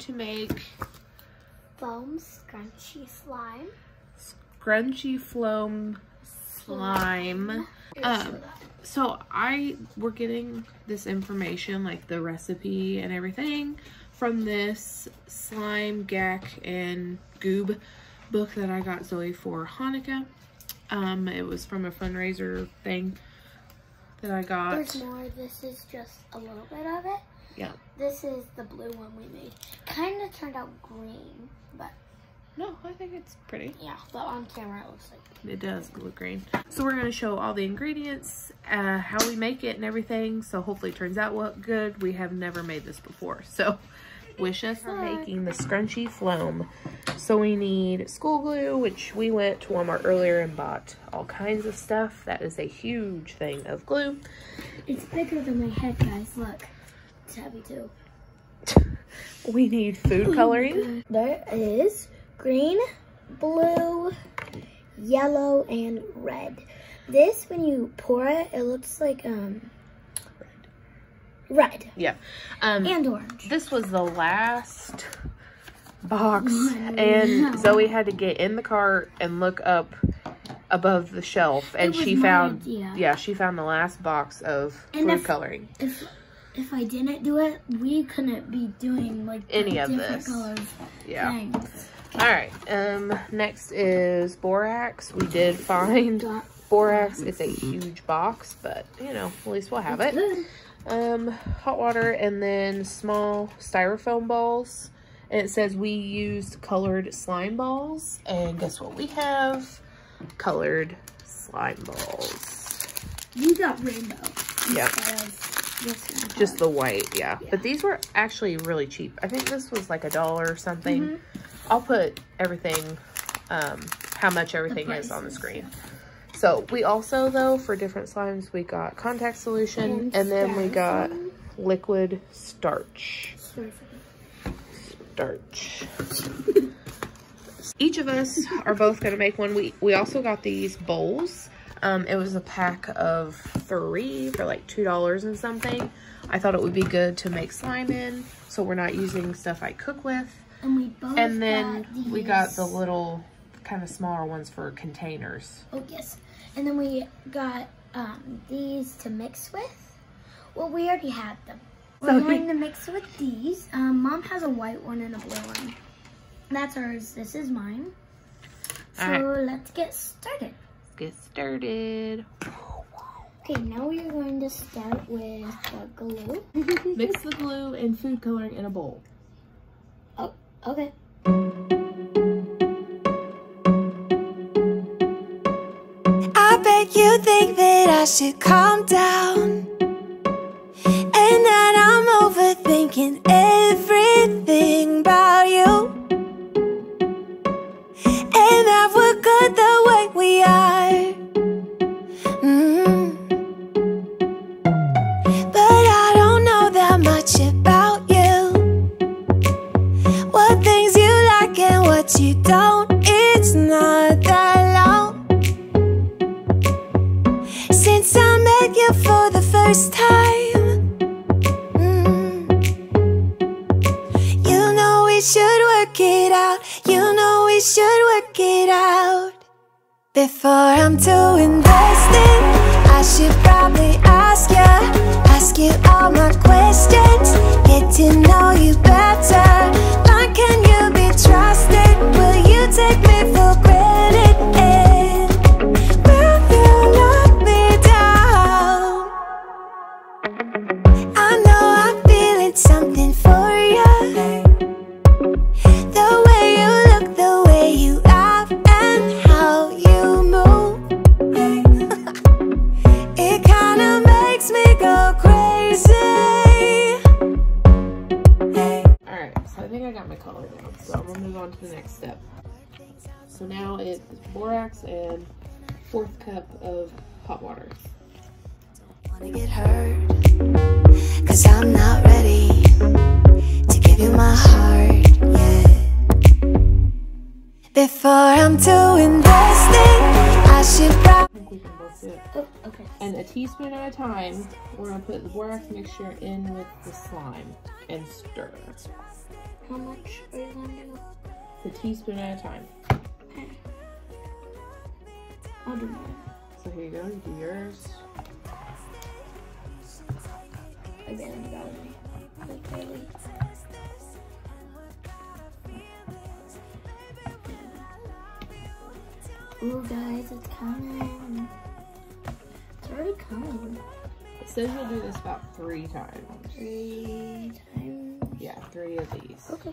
to make Floam scrunchy slime. scrunchy foam slime. Um, so I we're getting this information, like the recipe and everything, from this slime, gack, and goob book that I got Zoey for Hanukkah. Um, it was from a fundraiser thing that I got. There's more. This is just a little bit of it. Yeah. This is the blue one we made. Kind of turned out green, but No, I think it's pretty. yeah. But on camera it looks like It does look green. So we're gonna show all the ingredients, uh, how we make it and everything. So hopefully it turns out well, good. We have never made this before. So wish us luck. making the scrunchy foam. So we need school glue, which we went to Walmart earlier and bought all kinds of stuff. That is a huge thing of glue. it's bigger than my head, guys. Look, it's heavy too. We need food coloring. There is green, blue, yellow, and red. This, when you pour it, it looks like um red Yeah. Um, and orange. this was the last box and Zoey had to get in the car and look up above the shelf and she found idea. yeah she found the last box of And food if- coloring If if I didn't do it, we couldn't be doing like Any of this. colors yeah. things. all right um next is borax. We did find borax. it's a huge box but you know at least we'll have it. um hot water and then small styrofoam balls. And it says we used colored slime balls. And guess what we have? Colored slime balls. You got rainbow. Yeah. instead one. just the white yeah. Yeah. but these were actually really cheap i think this was like a dollar or something Mhm. i'll put everything um how much everything is on the screen so we also though for different slimes we got contact solution and, then we got liquid starch starch. Each of us are both going to make one. We, we also got these bowls. Um, it was a pack of three for like $2 and something. I thought it would be good to make slime in, so we're not using stuff I cook with. And we both And then got we got the little kind of smaller ones for containers. Oh yes. And then we got um, these to mix with. Well, we already had them. We're going to mix with these. Um, Mom has a white one and a blue one. That's ours. This is mine. So Alright. let's get started. Get started. Okay, now we are going to start with the glue. Mix the glue and food coloring in a bowl. oh, okay. I bet you think that I should calm down I'm I should probably ask ask you all my questions, get to know you better. On to the next step. So now it's borax and fourth cup of hot water. Wanna get hurt? Cause I'm not ready to give you my heart yet. Before I'm too invested, I should probably. I think we can both do it. Oh, okay. And a teaspoon at a time, we're gonna put the borax mixture in with the slime and stir. How much are you gonna do? It's a teaspoon at a time. Okay. I'll do mine. So here you go, you do yours. I barely got any. Like barely. Ooh, guys, it's coming. It's already coming. It says you'll do this about three times. Three times. Yeah, three of these. Okay.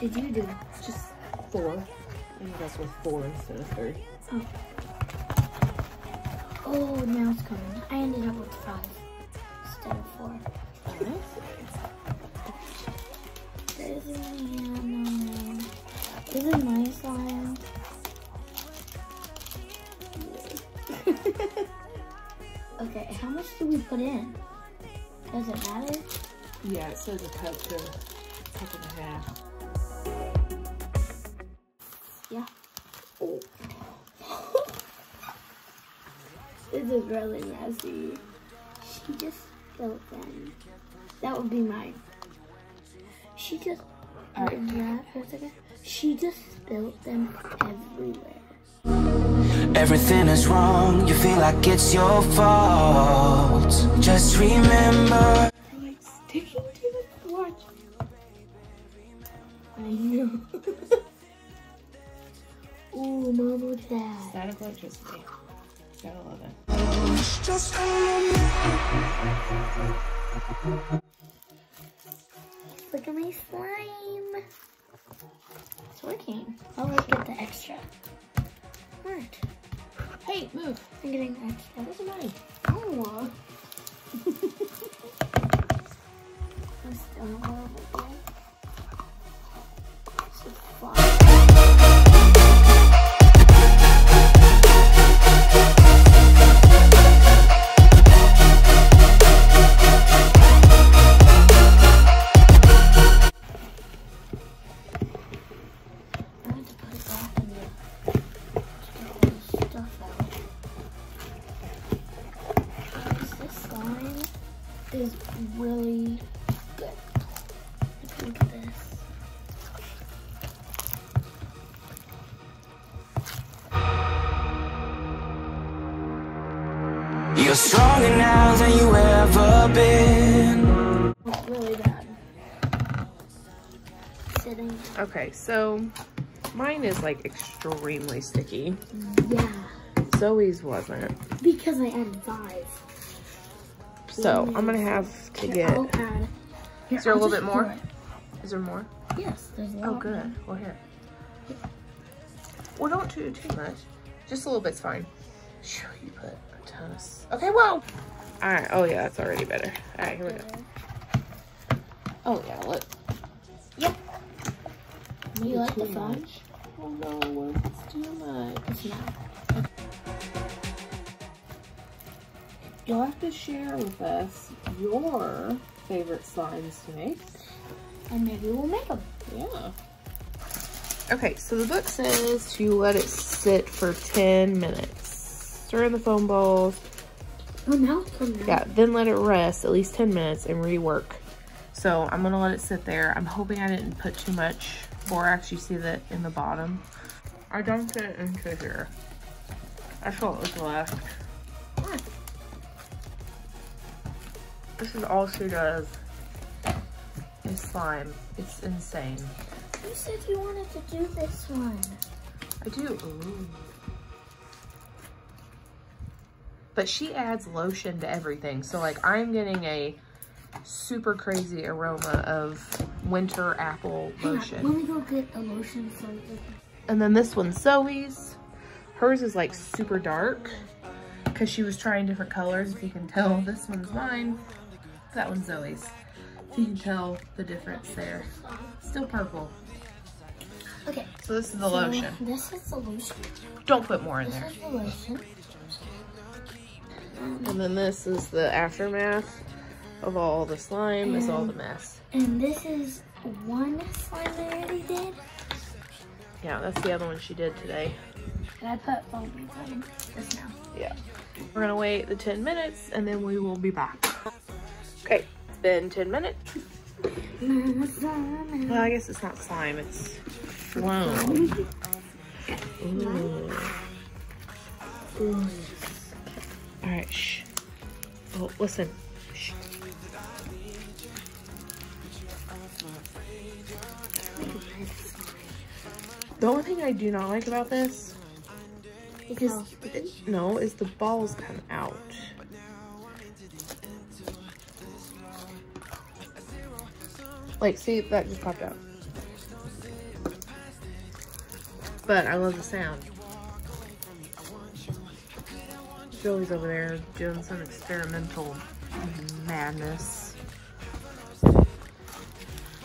did you do? Just four. I that's with four instead of three. Oh. oh, now it's coming. I ended up with five instead of four. There's Rihanna. This is my slime. okay, how much do we put in? Does it matter? Yeah, it says a cup to cup and a half. This is really messy. She just spilled them. That would be mine. She just. Alright. Yeah, for a second. She just spilled them everywhere. Everything is wrong, you feel like it's your fault. Just remember. I'm like sticking to the watch. I know. Ooh, mom, what's that? Static electricity. Gotta love it. Look at my slime. It's working. Oh, let's get the extra. What? Hey, move. I'm getting extra. Those are mine. Oh. I still You're stronger now than you ever been. It's really bad. Sitting. Okay, so mine is like extremely sticky. Yeah. Zoey's wasn't. Because I added five. So I'm gonna have to Here, get. I'll add. Here, Is there a I'll little bit more? pour it. Is there more? Yes, there's a oh, lot. Oh, good. Well, here. Well, don't do too much. Just a little bit's fine. Sure, you put a ton of. s- Okay, whoa. All right. Oh yeah, that's already better. All right, here we go. Oh yeah, look. Yep. Do You like the much. Oh no, it's too much. It's not. You'll have to share with us your favorite slimes to make. And maybe we'll make them. Yeah. Okay, so the book says to let it sit for 10 minutes. Stir in the foam balls. Oh, now it's coming. Yeah, then let it rest at least 10 minutes and rework. So I'm gonna let it sit there. I'm hoping I didn't put too much borax. You see that in the bottom. I dumped it into here. I thought it was left. This is all she does. It's slime. It's insane. You said you wanted to do this one. I do. Ooh. But she adds lotion to everything. So like I'm getting a super crazy aroma of winter apple lotion. let me go get a lotion And then this one's Zoey's. Hers is like super dark because she was trying different colors. If you can tell, this one's mine. That one's Zoey's. If you can tell the difference there. Still purple. Okay. So this is the so lotion. This is the lotion. Don't put more in This there. Is the lotion. And then this is the aftermath of all the slime, is all the mess. And this is one slime I already did. Yeah, that's the other one she did today. And I put foam on just now. Yeah. We're gonna wait the 10 minutes and then we will be back. Okay, it's been 10 minutes. Well, I guess it's not slime, it's foam. Ooh. Ooh. All right, shh. Oh, listen. Shh. The only thing I do not like about this is oh. no, is the balls come out. Like, see, that just popped out. But I love the sound. Zoey's over there doing some experimental madness.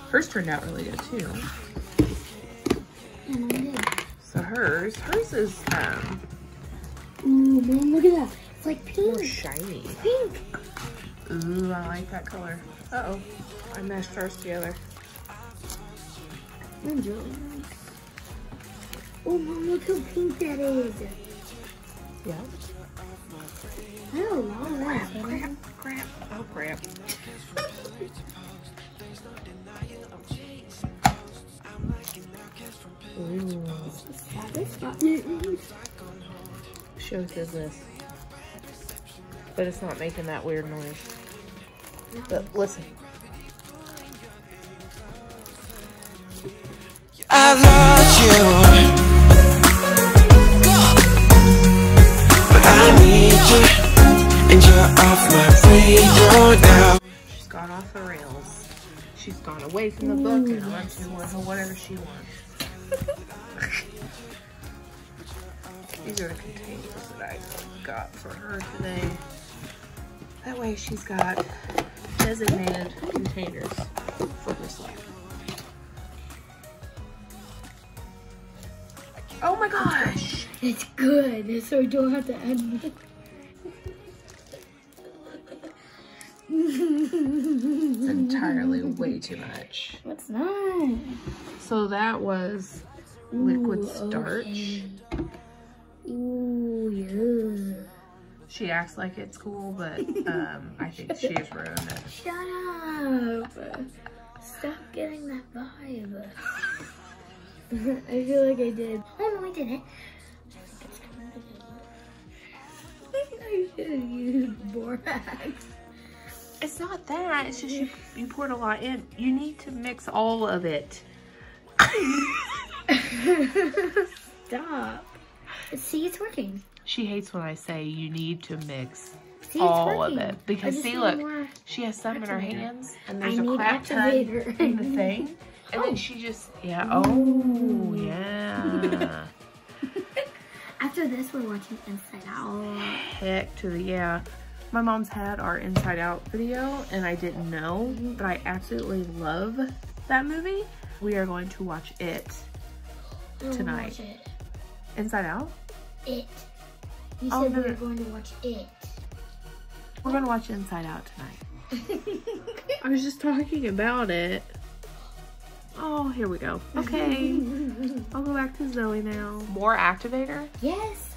Hers turned out really good too. And I did. So hers, hers is um Ooh, man, look at that. It's like pink. shiny. Pink. Ooh, I like that color. Uh oh, I mashed hers together. Really. Oh, mom, look how pink that is. Yeah. I don't. Crap, crap, oh crap. Ooh, This got shows business. But it's not making that weird noise. But listen. I love you She's gone away from the book and on to wha- whatever she wants. These are the containers that I got for her today. That way she's got designated containers for her slime. Oh my gosh! It's good, so we don't have to end it. It's entirely way too much. What's that? So that was liquid Ooh, starch. okay. Ooh, yeah. She acts like it's cool, but um, I think she's ruined it. Shut up. Stop getting that vibe. I feel like I did. Oh, no, I didn't. I should have used borax. It's not that. It's just you, you poured a lot in. You need to mix all of it. Stop. See, it's working. She hates when I say you need to mix See, all of it because see, look, she has some in her hands, and there's a need crap ton in the thing, and then she just yeah. Oh yeah. After this, we're watching Inside Out. Heck to the yeah. My mom's had our Inside Out video, and I didn't know, but I absolutely love that movie. We are going to watch it Tonight. watch it. Inside Out. It. You Oh, said no, we were going to watch it. We're gonna watch Inside Out tonight. I was just talking about it. Oh, here we go. Okay. I'll go back to Zoey now. More activator? yes.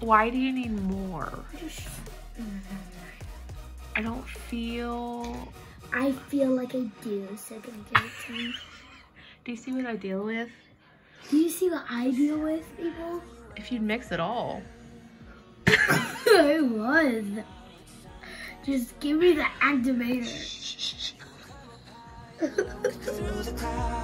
Why do you need more? Mm. I don't feel. I feel like I do, so can you give it to me? Do you see what I deal with? Do you see what I deal with, people? If you'd mix it all. I was. Just give me the activator.